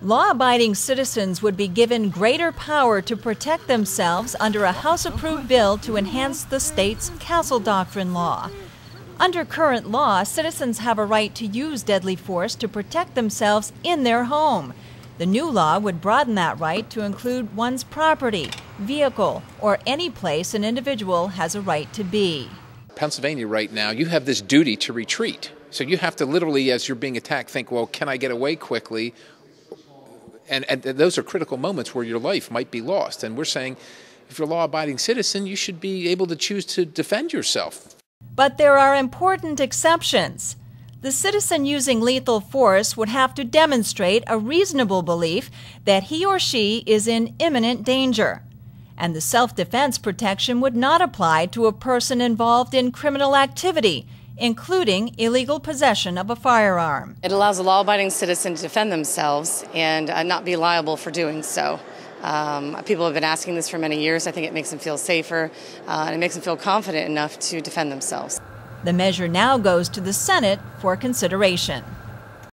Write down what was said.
Law abiding citizens would be given greater power to protect themselves under a House approved bill to enhance the state's castle doctrine law. Under current law, citizens have a right to use deadly force to protect themselves in their home. The new law would broaden that right to include one's property, vehicle, or any place an individual has a right to be. Pennsylvania, right now, you have this duty to retreat. So you have to literally, as you're being attacked, think, well, can I get away quickly? And, and those are critical moments where your life might be lost. And we're saying, if you're a law abiding citizen, you should be able to choose to defend yourself. But there are important exceptions. The citizen using lethal force would have to demonstrate a reasonable belief that he or she is in imminent danger. And the self defense protection would not apply to a person involved in criminal activity, including illegal possession of a firearm. It allows a law abiding citizen to defend themselves and uh, not be liable for doing so. Um, people have been asking this for many years. I think it makes them feel safer uh, and it makes them feel confident enough to defend themselves. The measure now goes to the Senate for consideration.